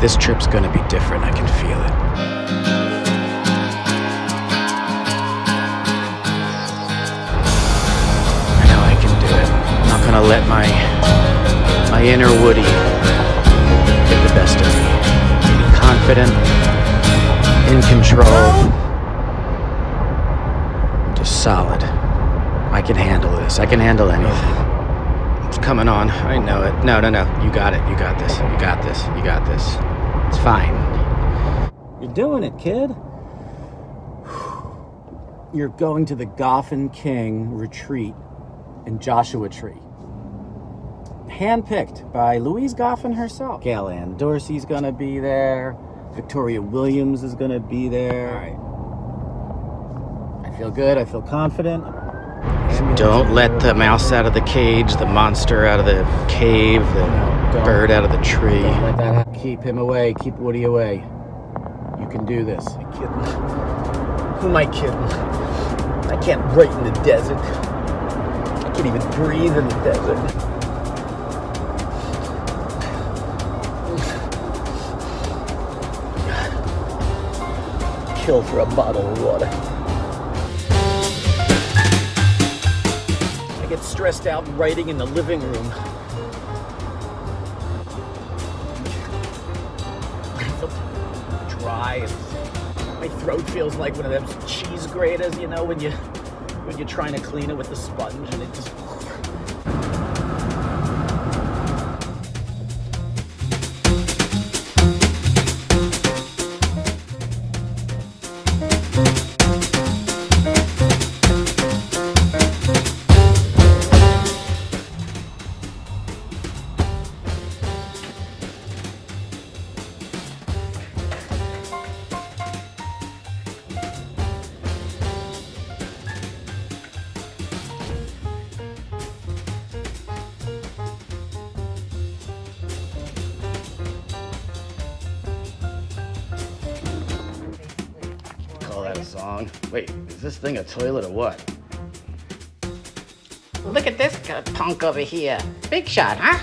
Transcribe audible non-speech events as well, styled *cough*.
This trip's gonna be different. I can feel it. I know I can do it. I'm not gonna let my my inner Woody get the best of me. Be confident, in control, just solid. I can handle this. I can handle anything. It's coming on. I know it. No, no, no. You got it. You got this. You got this. You got this. It's fine. You're doing it, kid. You're going to the Goffin King retreat in Joshua Tree. Handpicked by Louise Goffin herself. Gail Ann Dorsey's gonna be there. Victoria Williams is gonna be there. All right. I feel good. I feel confident. Don't let the mouse out of the cage, the monster out of the cave, the No, bird out of the tree. Don't let that happen. Keep him away. Keep Woody away. You can do this. Am I kidding? Who am I kidding? I can't write in the desert. I can't even breathe in the desert. *sighs* Kill for a bottle of water. Get stressed out writing in the living room. I feel dry my throat feels like one of those cheese graters, you know, when you when you're trying to clean it with the sponge and it just a song. Wait, is this thing a toilet or what? Look at this punk over here. Big shot, huh?